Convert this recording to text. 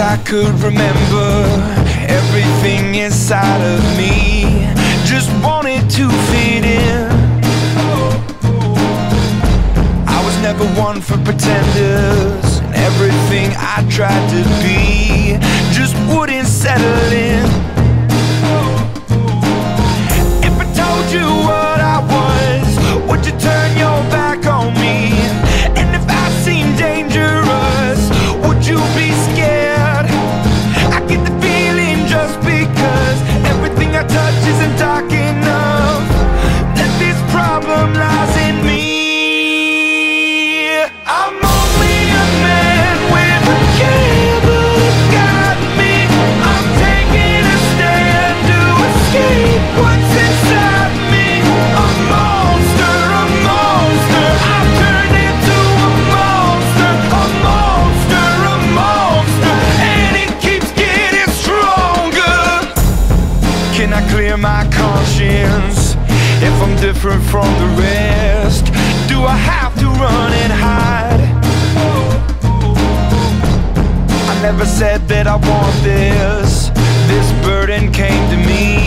I could remember everything inside of me just wanted to fit in. I was never one for pretenders, and everything I tried to be just if I'm different from the rest? Do I have to run and hide? I never said that I want this. This burden came to me,